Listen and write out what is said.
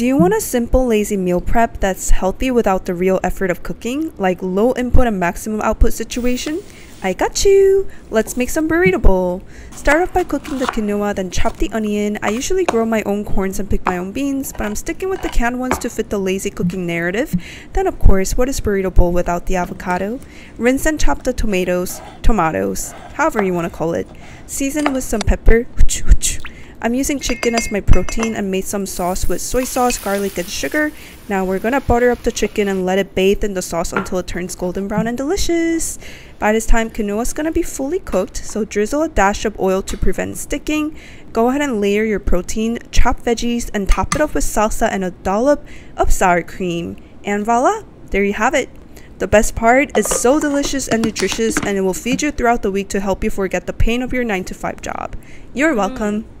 Do you want a simple, lazy meal prep that's healthy without the real effort of cooking, like low input and maximum output situation? I got you! Let's make some burrito bowl. Start off by cooking the quinoa, then chop the onion. I usually grow my own corns and pick my own beans, but I'm sticking with the canned ones to fit the lazy cooking narrative. Then of course, what is burrito bowl without the avocado? Rinse and chop the tomatoes, tomatoes, however you want to call it. Season with some pepper. I'm using chicken as my protein and made some sauce with soy sauce, garlic, and sugar. Now we're gonna butter up the chicken and let it bathe in the sauce until it turns golden brown and delicious. By this time, quinoa is gonna be fully cooked, so drizzle a dash of oil to prevent sticking. Go ahead and layer your protein, chop veggies, and top it off with salsa and a dollop of sour cream. And voila, there you have it. The best part is so delicious and nutritious, and it will feed you throughout the week to help you forget the pain of your 9 to 5 job. You're welcome. Mm.